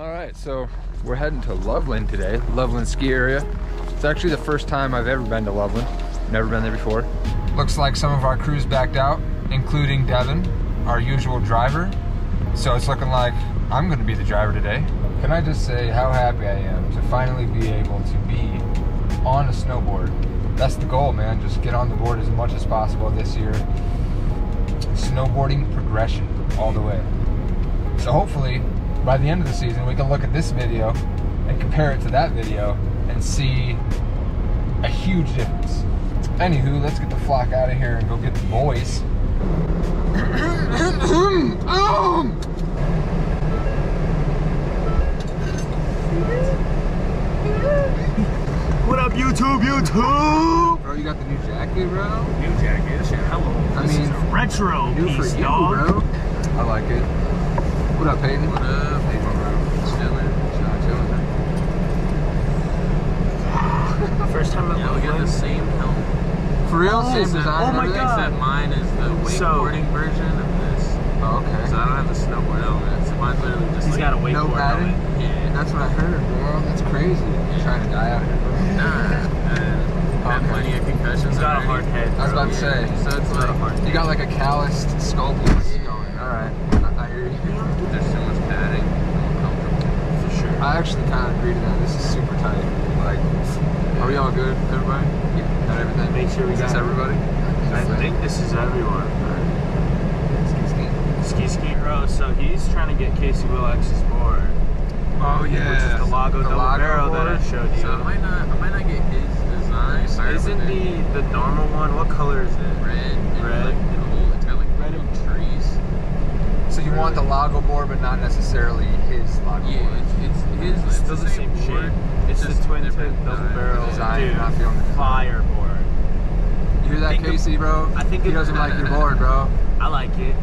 All right, so we're heading to Loveland today, Loveland ski area. It's actually the first time I've ever been to Loveland. Never been there before. Looks like some of our crews backed out, including Devin, our usual driver. So it's looking like I'm gonna be the driver today. Can I just say how happy I am to finally be able to be on a snowboard. That's the goal, man. Just get on the board as much as possible this year. Snowboarding progression all the way. So hopefully by the end of the season, we can look at this video and compare it to that video and see a huge difference. Anywho, let's get the flock out of here and go get the boys. What up, YouTube? YouTube! Bro, you got the new jacket, bro? New jacket. Shit, hello. I this mean, is a retro New for piece, you, dog. bro. I like it. What up, Peyton? What up? Hey, bro. Chilling. Chilling, First time I've Yeah, we got the same helmet. For real? Oh, Same design oh my? God. Except mine is the So- wakeboarding version of this. Oh, okay. So I don't have the snowboard element. So mine's literally just He's like got a wakeboard no padding? helmet. Yeah. That's what I heard, bro. That's crazy. You're trying to die out here, bro. Nah. And had plenty of concussions. He's got a hard head. I was about to Yeah, say. So it's like hard You got like a calloused skull piece going. All right. I, I hear you. there's so much padding. I'm comfortable. For sure. I actually kind of agree to that. This is super tight. Like, are we all good, everybody? Yeah. Got everything? Make sure we Is got it. everybody? I think this is everyone. Ski, ski. Ski. So he's trying to get Casey Willex's board, Oh which is the Lago double Lago barrel that I showed you. So I might not. I might not get his design. Sorry, Isn't the the normal one? What color is it? red? and Red. Like, gold. It's got like Red little and- trees. So you want the Lago board, but not necessarily his Lago Yeah, board. His. It's Still the same board. shape. It's just the twin tip double barrel. Design, Dude, not feeling the fire board. You hear that, think Casey, bro? I think he it- doesn't like your board, bro. I like it.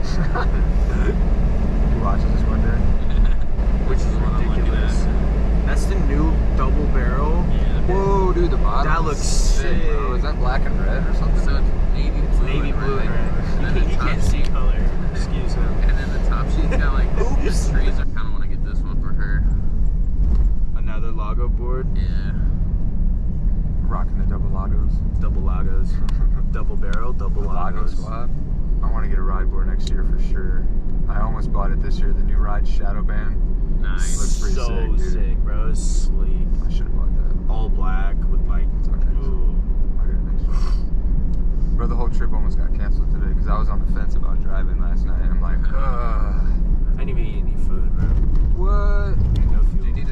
he watches this one day. Which is The one I'm looking ridiculous. That's the new double barrel. Yeah. Whoa, dude, the bottom. That looks sick, bro. Is that black and red or something? So it's navy It's blue navy and blue and red. red. And You, then can, the you top can't see sheet- color. Excuse him. And then the top sheet's got like Oops. trees. I kind of want to get this one for her. Another Board. Yeah. Rocking the double Lagos. Double Lagos. double barrel, double The Lago Lagos. squad. I want to get a ride board next year for sure. I almost bought it this year. The new ride Shadowban. Nice. Looks pretty so sick, dude. sick, bro. It's sleek. I should have bought that. All black with like. It's okay. Ooh. I'll get it next year. Bro, the whole trip almost got canceled today because I was on the fence about driving last night. I'm like, ugh. I didn't even eat any food, bro. What?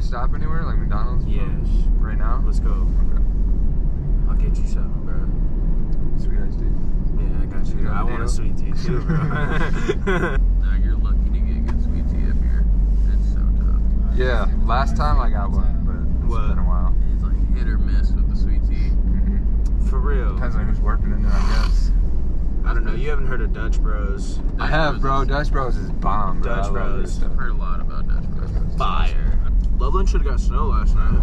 Stop anywhere, like McDonald's? Yes. Right now? Let's go. Okay. I'll get you something, bro. Sweet iced tea. Yeah, I got you. You I want a sweet tea too, bro. Now you're lucky to get good sweet tea up here. It's so tough. Yeah, last time I got one, but it's What? been a while. It's like hit or miss with the sweet tea. hmm For real. Depends on who's working in there, I guess. I don't know. You haven't heard of Dutch Bros? I have, bro. Dutch Dutch Bros is bomb, bro. Dutch Bros. I've heard a lot about Dutch Bros. Fire. Loveland should have got snow last night.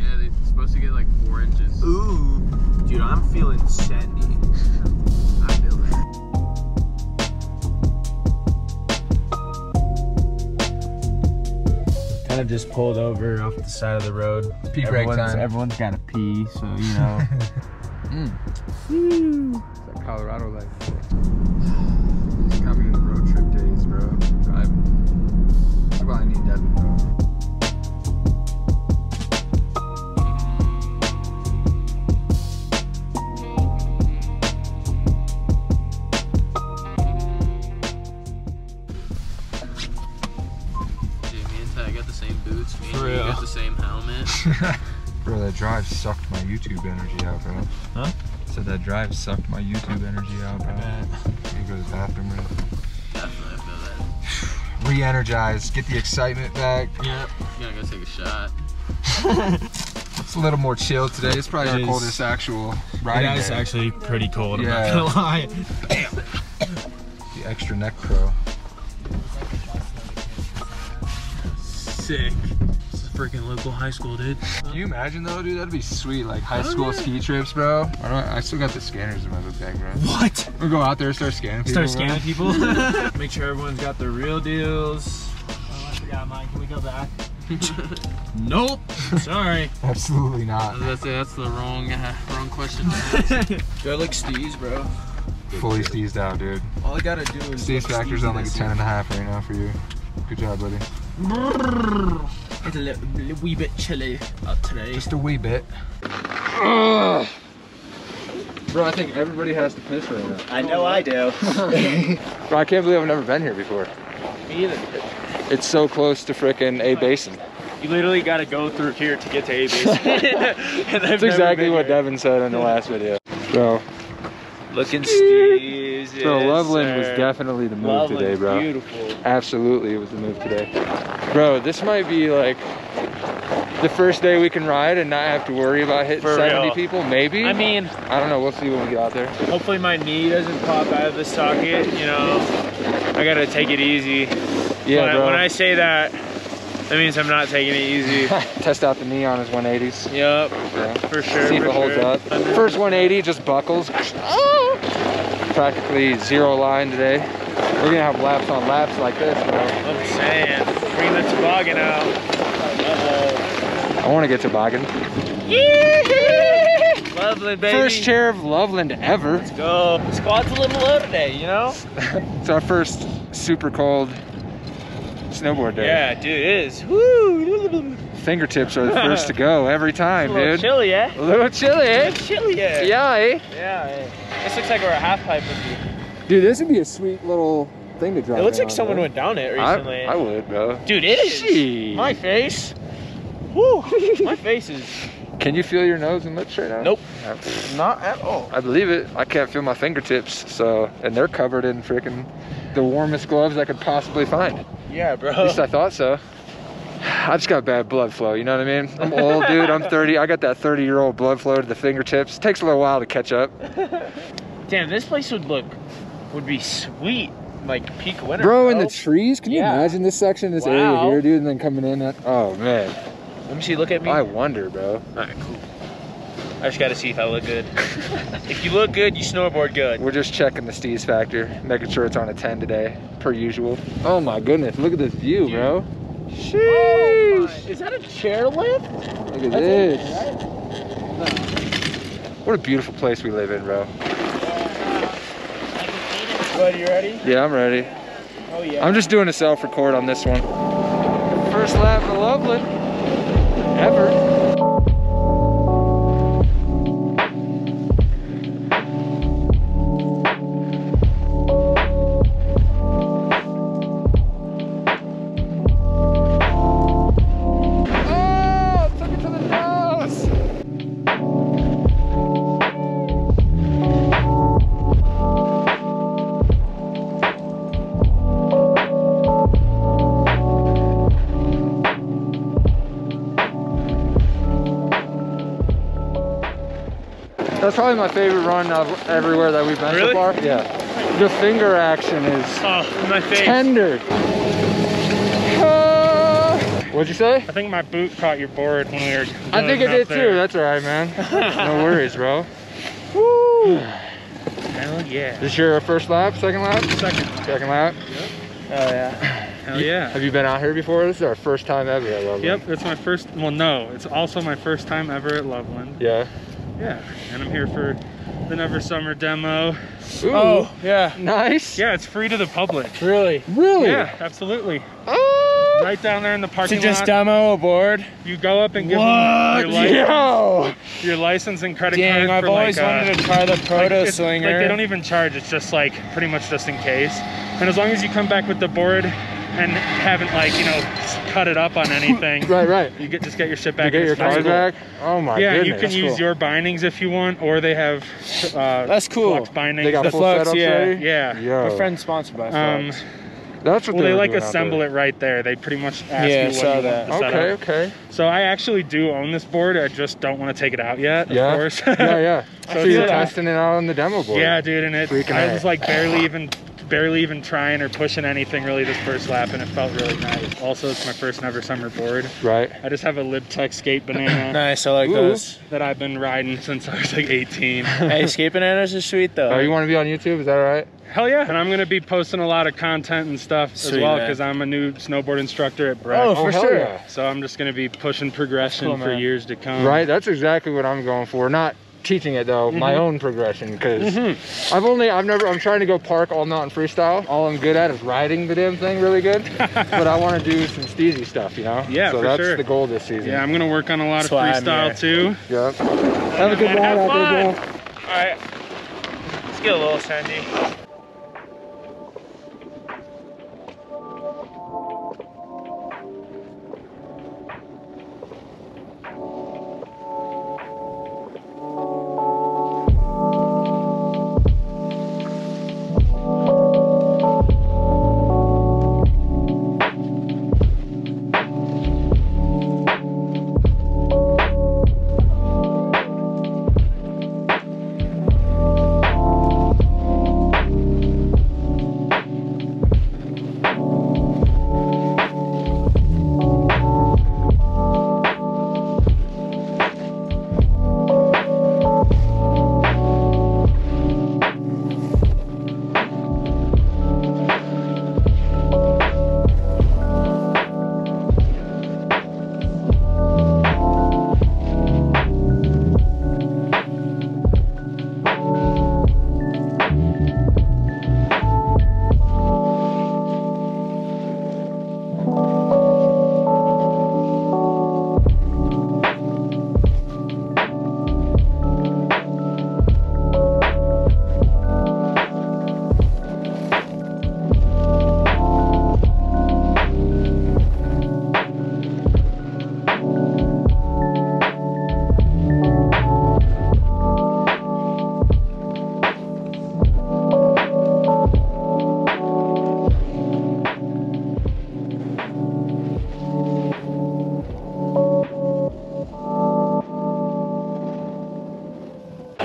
Yeah, they're supposed to get like four inches. Ooh. Dude, I'm feeling sandy. I feel that. Kind of just pulled over off the side of the road. Pee break everyone's, time. Everyone's got to pee, so you know. Mm. It's like Colorado life. YouTube energy out, bro. Huh? Said that drive sucked my YouTube energy out, bro. You go to the bathroom, bro. Definitely, I feel that. Re-energize, get the excitement back. Yep. Gotta go take a shot. It's a little more chill today. It's probably It our is. coldest actual riding It is day. actually pretty cold, I'm Yeah. not gonna lie. The extra neck pro. Sick. This is freaking local high school, dude. Can you imagine though, dude? That'd be sweet. Like high school ski trips, bro. I, don't, I still got the scanners in my book bag, bro. What? We'll go out there, start scanning people. Start bro. scanning people. Make sure everyone's got the real deals. Oh, I forgot mine. Can we go back? Nope. Sorry. Absolutely not. That's that's the wrong uh, wrong question. Do I look steez, bro? Fully steezed out, dude. All I gotta do is. Steez factor's on like a 10 and a half right now for you. Good job, buddy. It's a little, little wee bit chilly out today. Just a wee bit. Bro, I think everybody has to piss right now. I know I do. Bro, I can't believe I've never been here before. Me either. It's so close to frickin' A Basin. You literally gotta go through here to get to A base. That's exactly what Devin said in the last video. Bro, Looking steez. bro, Loveland was definitely the move today, bro. Beautiful. Absolutely, it was the move today. Bro, this might be like the first day we can ride and not have to worry about hitting For 70 real. people, maybe? I mean, I don't know, we'll see when we get out there. hopefully my knee doesn't pop out of the socket. You know, I gotta take it easy. Yeah, when, bro. when I say that, that means I'm not taking it easy. Test out the knee on his 180s. Yep, Yeah. for sure. See if it holds sure. up. First 180 just buckles. Practically zero line today. We're gonna have laps on laps like this, bro. I'm saying, bring the toboggan out. Uh-oh. I want to get toboggan. Loveland, baby. First chair of Loveland ever. Let's go. Squad's a little low today, you know? It's our first super cold snowboard day. Yeah, dude, it is. Woo! Fingertips are the first to go every time, a little dude. chilly, eh? A little chilly, A eh? little chilly, eh? Yeah, eh? Yeah, eh? This looks like we're a half pipe with you. Dude, this would be a sweet little thing to drop. It looks in like on, someone bro. went down it recently. I would, bro. Dude, it is. Jeez. My face. Woo! My face is Can you feel your nose and lips right now? Nope. Not at all. I believe it. I can't feel my fingertips, so and they're covered in freaking the warmest gloves I could possibly find. Yeah, bro. At least I thought so. I just got bad blood flow, you know what I mean? I'm old, dude. I'm 30. I got that 30 year old blood flow to the fingertips. takes a little while to catch up. Damn, this place would look would be sweet, like peak winter. Bro, in the trees, can you imagine this section, this Wow. area here, dude, and then coming in at, oh man. Let me see. Look at me. I wonder, bro. Alright, cool. I just gotta see if I look good. if you look good, you snowboard good. We're just checking the Steez factor, making sure it's on a 10 today, per usual. Oh my goodness, look at this view, Dude. bro. Oh Sheesh. my- is that a chairlift? Look at this. What a beautiful place we live in, bro. Bud, you ready? Yeah, I'm ready. Oh yeah. I'm just doing a self-record on this one. First lap of Loveland ever. That's probably my favorite run of everywhere that we've been Really? so far. Yeah. The finger action is Oh, my face. tender. Ah. what'd you say? I think my boot caught your board when we were. I think it did there. too. That's all right, man. no worries, bro. Woo! Hell yeah. Is this your first lap, second lap? Second. Second lap. Oh yeah. Hell yeah. Have you been out here before? This is our first time ever at Loveland. Yep, it's my first. Well, no, it's also my first time ever at Loveland. Yeah. Yeah, and I'm here for the Never Summer demo. Ooh, Oh yeah. nice. Yeah, it's free to the public. Really? Really? Yeah, absolutely. Oh, Right down there in the parking lot. To just lot. demo a board? you go up and give What? them your, li- yo. your license and credit Dang, card I've for always like, uh, wanted to try the proto it's- slinger. Like they don't even charge. It's just like pretty much just in case. And as long as you come back with the board and haven't like you know cut it up on anything, Right, right. you get just get your shit You back. get your it's card back? Oh my yeah, goodness. you can That's use cool. your bindings if you want, or they have uh, That's cool. flux bindings. They got The full flux, setups yeah. ready? Yeah. Yo. My friend's sponsored by um, That's what well, they were like doing out assemble it right there. They pretty much ask Yeah, you what saw you that. want to set Okay, up. okay. So I actually do own this board. I just don't want to take it out yet. Yeah. Course. yeah, yeah. So So, you're testing it out on the demo board. Yeah, dude, and it Freaking I A. was like barely even barely even trying or pushing anything really this first lap, and it felt really nice. Also, it's my first never summer board. Right. I just have a Libtech skate banana Nice, I like Ooh. those. that I've been riding since I was like 18. hey, skate bananas are sweet though. Oh, you want to be on YouTube? Is that all right? Hell yeah! And I'm gonna be posting a lot of content and stuff as well because I'm a new snowboard instructor at Breck. Oh, for hell sure. yeah. So I'm just gonna be pushing progression Cool, for man. years to come. Right. That's exactly what I'm going for. Not teaching it though, my mm-hmm. own progression. Because mm-hmm. I've only, I've never, I'm trying to go park all mountain freestyle. All I'm good at is riding the damn thing really good. but I want to do some steezy stuff, you know? Yeah, So for that's sure. the goal this season. Yeah, I'm gonna work on a lot That's of freestyle too. Yep. Have a good man, ride have out there, fun. All right, let's get a little sandy.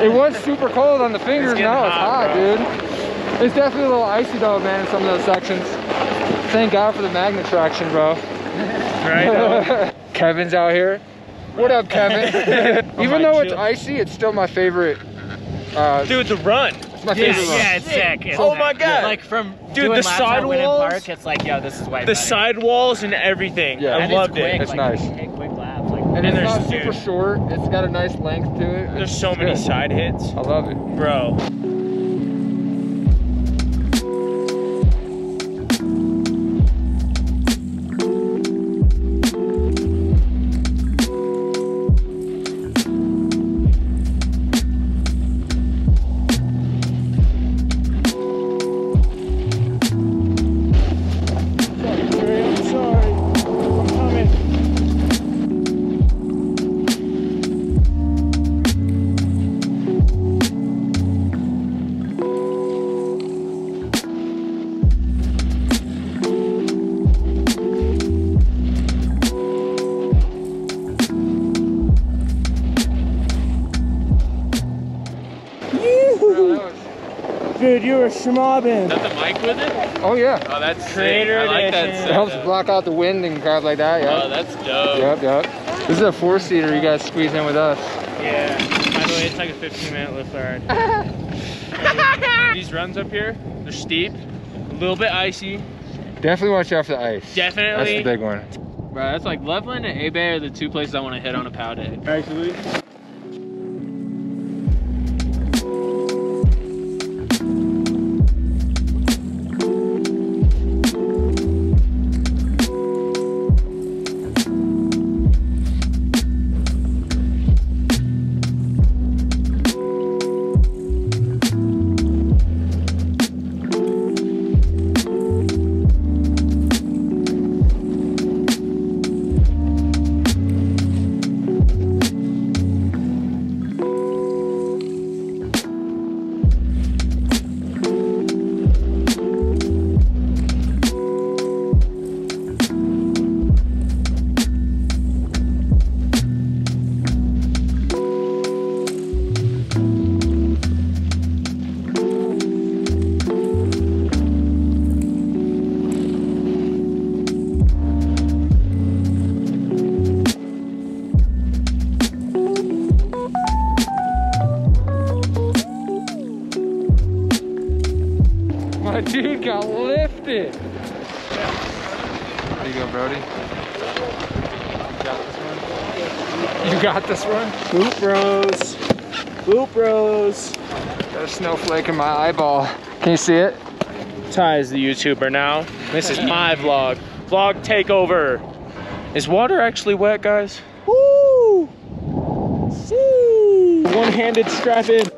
It was super cold on the fingers, getting now it's hot, hot, dude. It's definitely a little icy though, man, in some of those sections. Thank God for the magnet traction, bro. Right? Kevin's out here. What up, Kevin? Even my though it's icy, it's still my favorite. Uh, Dude, the run. it's my favorite run. Yeah, it's sick. It's Oh sick. my God. Like from Dude, doing the laps at Winter sidewalls- Park, it's like, yo, this is way The better. sidewalls and everything. Yeah. I and loved it's quick, it. It's like, nice. And And it's there's- not super dude. short. It's got a nice length to it. There's It's so many side hits, I love it. bro. Were schmobbing. Is that the mic with it? Oh yeah. Oh, that's sick. I like that edition. It helps setup. block out the wind and crap like that. Oh, Yeah. that's dope. Yep, yep. This is a four seater you guys squeeze in with us. Yeah. By the way, it's like a 15 minute lift ride. These runs up here, they're steep, a little bit icy. Definitely watch out for the ice. Definitely. That's the big one. Bro, that's like Loveland and A-Bay are the two places I want to hit on a pow day. Actually. Boop Bros. Boop Bros. Got a snowflake in my eyeball. Can you see it? Ty is the YouTuber now. This is my vlog. Vlog takeover. Is water actually wet, guys? Woo! Woo! One-handed strap in.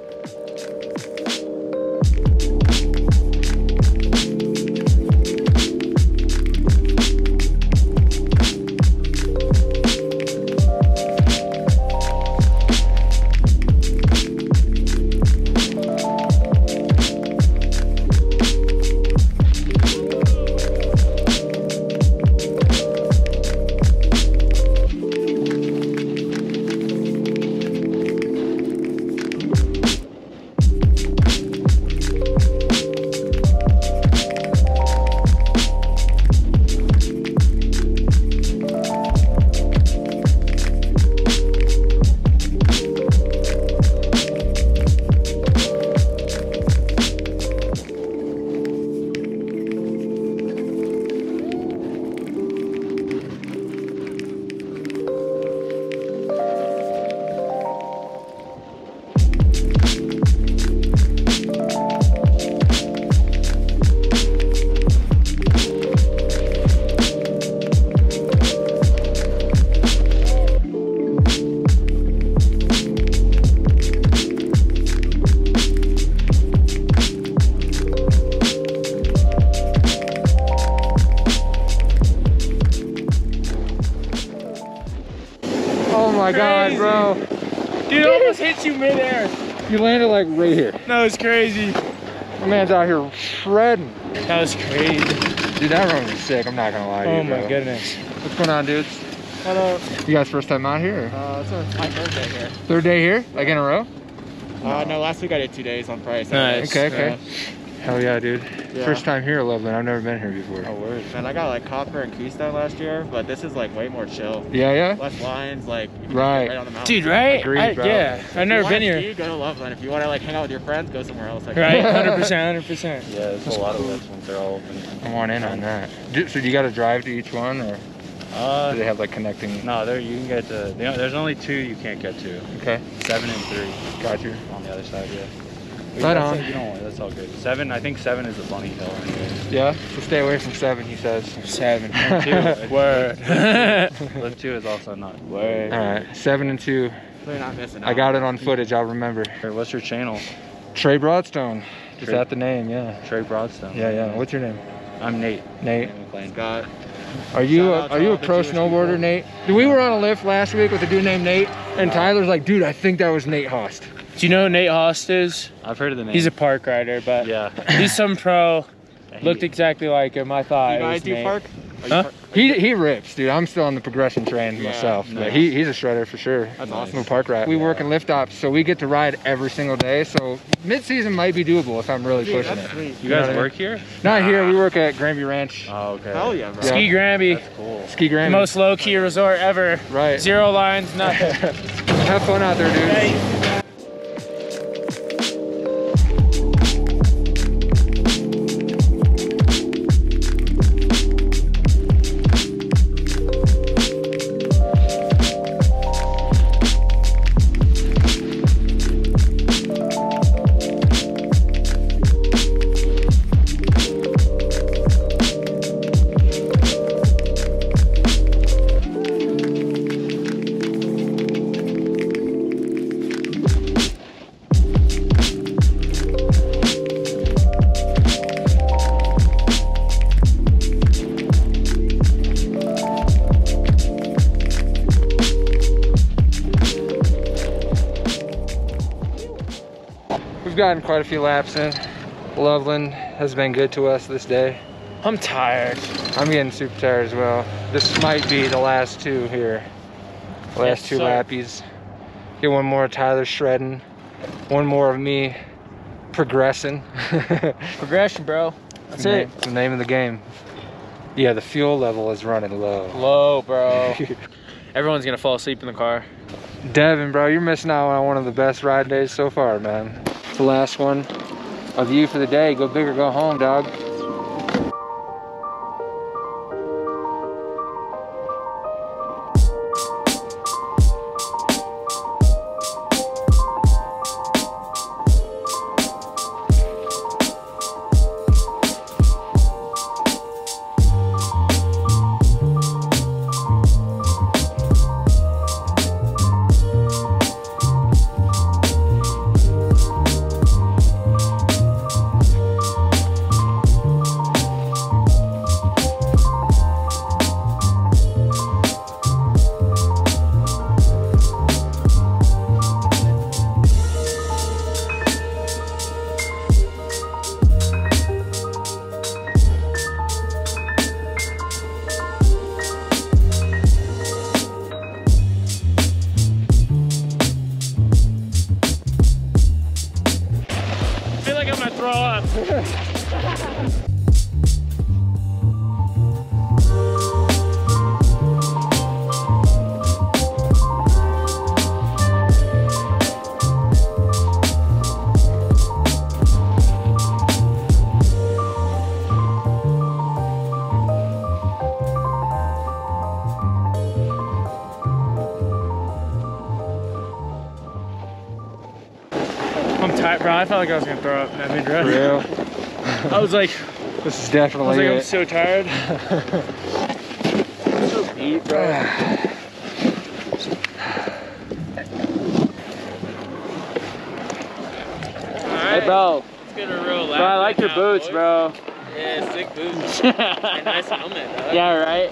Dude, almost hit you midair. You landed like right here. That was crazy. My man's out here shredding. That was crazy. Dude, that run was sick. I'm not gonna lie to Oh you, my bro. goodness. What's going on, dudes? Hello. You guys first time out here? Uh, it's my third day here. Third day here? Like in a row? Uh, no, last week I did two days on Price. Nice. Okay, okay. Hell yeah, dude. Yeah. First time here, Loveland. I've never been here before. Oh, word. Man, I got like Copper and Keystone last year, but this is like way more chill. Yeah, yeah? Less lines, like you can just Right. right on the mountain. Dude, right? Agreed, I- bro. yeah, I've never been here. Ski, go to Loveland. If you want to like hang out with your friends, go somewhere else. Like, Right, 100%, 100%. Yeah, there's a lot of webs once they're all open. I want in on that. Do- So you got to drive to each one, or Uh, do they have like connecting? no, there you can get to. you know, There's only two you can't get to. Okay, Seven and three got you. on the other side. Yeah. Right That's- on. You don't worry, that's all good. Seven, I think seven is a bunny hill. Anyways. Yeah, so stay away from seven, he says. Seven. Two. Word. Lift two is also not. Word. All right, seven and two. so you're not missing out. I got it on footage. I'll remember. Hey, What's your channel? Trey Broadstone. Is Trey- that the name? Yeah. Trey Broadstone. Yeah, yeah. What's your name? I'm Nate. Nate. McLean. Scott. Are you a, are you a pro snowboarder, people. Nate? We were on a lift last week with a dude named Nate, and Tyler's like, dude, I think that was Nate Host. Do you know who Nate Host is? I've heard of the name. He's a park rider, but yeah. he's some pro. He- Looked exactly like him. I thought. You it guys was do Nate. park? Huh? par- He he rips, dude. I'm still on the progression train Yeah, myself, no. but he, he's a shredder for sure. That's I'm awesome. a park rat. We work in lift ops, so we get to ride every single day. So mid season might be doable if I'm really Dude, pushing that's it. sweet. You know guys what I mean? work here? Not here. We work at Granby Ranch, Oh, okay. Hell yeah, bro. Ski Granby, That's cool. Ski the Granby. most low key resort ever. right. Zero lines, nothing. Have fun out there, dude. We've gotten quite a few laps in. Loveland has been good to us this day. I'm tired. I'm getting super tired as well. This might be the last two here. Last Yes, two sir. lappies. Get one more of Tyler shredding. One more of me progressing. Progression, bro. That's the it. name, the name of the game. Yeah, the fuel level is running low. Low, bro. Everyone's gonna fall asleep in the car. Devin, bro, you're missing out on one of the best ride days so far, man. The last one of you for the day. Go big or go home, dog. roll up. Felt like I was gonna throw up that mid run. Real. I was like, This is I was definitely like, I'm so tired. so beat, bro. Hey, bro. Let's get a real Bro, I like your boots, bro. Yeah, sick boots. nice helmet, dog. Yeah, right.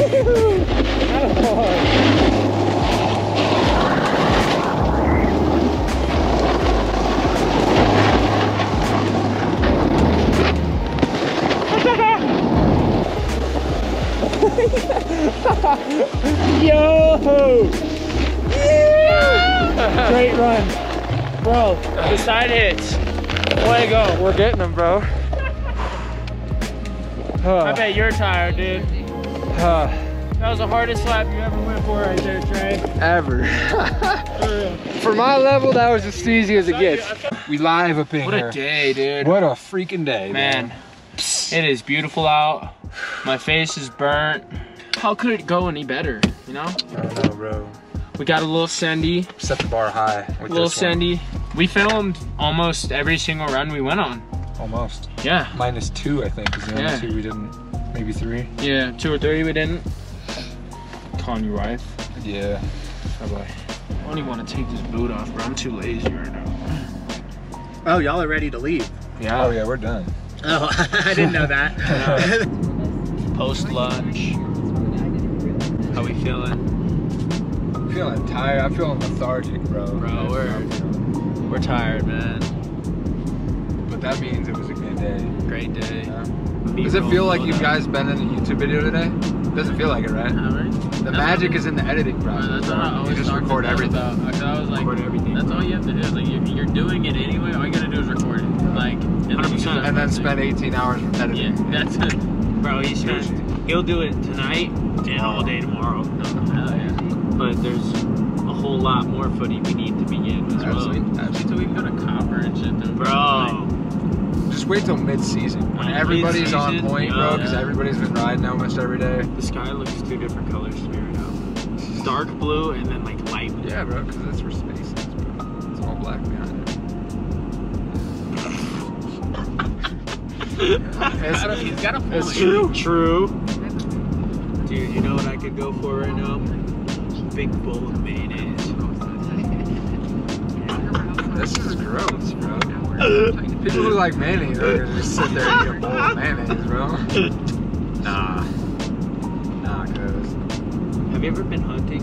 Yo! Great run. Bro, the side hits. Way to go. We're getting them, bro. I bet you're tired, dude. Uh, That was the hardest lap you ever went for right there, Trey. ever. For my level, that was as easy as it gets. We live up in What here. a day, dude. What a freaking day, Man, man. it is beautiful out. My face is burnt. How could it go any better, you know? I don't know, bro. We got a little sandy. Set the bar high. With little this one. We filmed almost every single run we went on. Almost. Yeah, Minus two, I think, is the only Yeah. two we didn't. Maybe three. yeah, two or three we didn't. Calling your wife. Yeah. Bye bye. I don't even want to take this boot off, bro. I'm too lazy right now. Oh, y'all are ready to leave. Yeah. Oh yeah, we're done. Oh, I didn't know that. Post lunch. How we feeling? I'm feeling tired. I'm feeling lethargic, bro. Bro, we're we're tired, man. But that means it was a good day. Great day. Does it feel like you guys been in a YouTube video today? Doesn't feel like it, right? The magic is in the editing process. That's what I bro. You just record everything. About. I was like, Record everything. that's all you have to do. Is like, if you're doing it anyway, all you gotta do is record it. Like, and then 100%. And then spend 18 hours Yeah, editing. that's it. Bro, he spends, he'll do it tonight and all day tomorrow. Hell yeah. But there's a whole lot more footy we need to begin as well. Wait till we can go to Copper and shit. Bro, Just wait till mid-season when When everybody's on point, bro, yeah. because everybody's been riding almost every day. the sky looks two different colors to me right now. Dark blue and then like light blue. Yeah, bro, because that's where space is, bro. It's all black behind it. It's, He's got a point. it's true. True. Dude, you know what I could go for right now? Big bowl of mayonnaise. This is gross, bro. People who like mayonnaise are gonna just sit there and eat a bowl of mayonnaise, bro. Nah. Nah, cuz. Have you ever been hunting?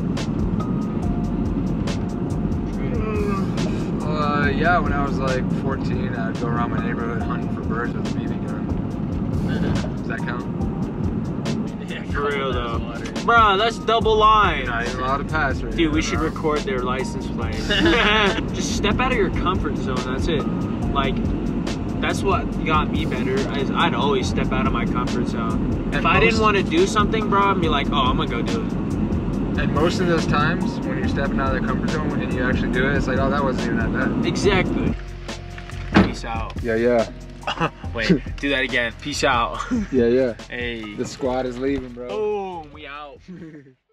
Uh, yeah, when I was like 14, I'd go around my neighborhood hunting for birds with a BB gun. Does that count? Yeah, for real though. Bruh, that's double line. Not even allowed to pass right Dude, here, we should record their license plate. Just step out of your comfort zone. That's it. Like, that's what got me better. Is I'd always step out of my comfort zone. If I didn't want to do something, bro, I'd be like, oh, I'm gonna go do it. And most of those times, when you're stepping out of the comfort zone and you actually do it, it's like, oh, that wasn't even that bad. Exactly. Peace out. Yeah, yeah. Wait, do that again. Peace out. Yeah, yeah. Hey. The squad is leaving, bro. Boom, we out.